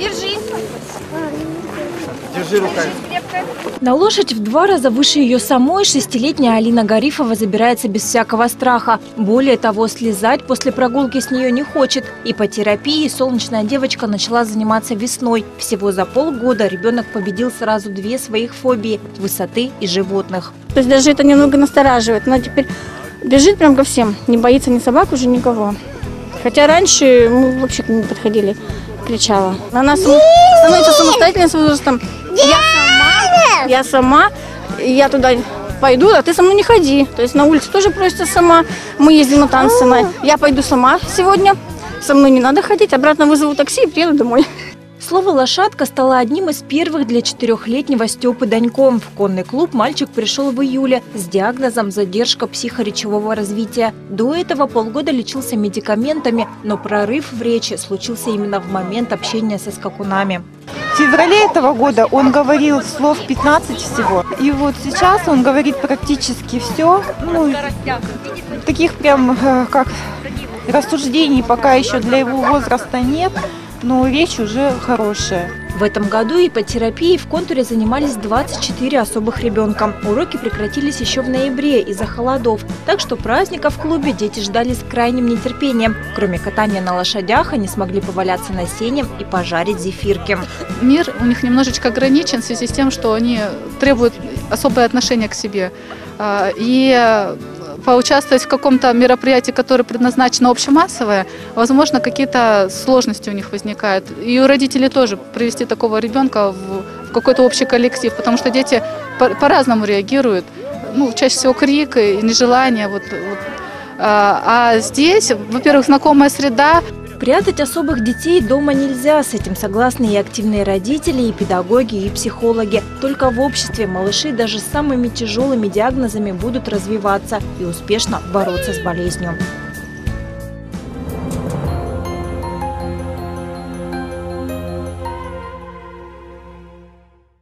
Держи. Держи руками. На лошадь в два раза выше ее самой шестилетняя Алина Гарифова забирается без всякого страха. Более того, слезать после прогулки с нее не хочет. И по терапии солнечная девочка начала заниматься весной. Всего за полгода ребенок победил сразу две своих фобии – высоты и животных. То есть даже это немного настораживает. Она теперь бежит прям ко всем, не боится ни собак, уже никого. Хотя раньше мы вообще к ней не подходили, кричала. Она становится самостоятельной с возрастом. Я сама, я сама, я туда пойду, а ты со мной не ходи. То есть на улице тоже просится сама. Мы ездим на танцы. на- Я пойду сама сегодня. Со мной не надо ходить. Обратно вызову такси и приеду домой. Слово «лошадка» стало одним из первых для четырехлетнего Степы Данько. В конный клуб мальчик пришел в июле с диагнозом задержка психоречевого развития. До этого полгода лечился медикаментами, но прорыв в речи случился именно в момент общения со скакунами. В феврале этого года он говорил слов 15 всего. И вот сейчас он говорит практически все. Ну, таких прям э, как рассуждений пока еще для его возраста нет, но речь уже хорошая. В этом году ипотерапией в контуре занимались 24 особых ребенка. Уроки прекратились еще в ноябре из-за холодов, так что праздника в клубе дети ждали с крайним нетерпением. Кроме катания на лошадях, они смогли поваляться на сене и пожарить зефирки. мир у них немножечко ограничен в связи с тем, что они требуют особое отношение к себе. А, И поучаствовать в каком-то мероприятии, которое предназначено общемассовое, возможно, какие-то сложности у них возникают. И у родителей тоже привести такого ребенка в, какой-то общий коллектив, потому что дети по- по-разному реагируют. Ну, чаще всего крик и нежелание. Вот, вот. А а здесь, во-первых, знакомая среда, Прятать особых детей дома нельзя, с этим согласны и активные родители, и педагоги, и психологи. Только в обществе малыши даже с самыми тяжелыми диагнозами будут развиваться и успешно бороться с болезнью.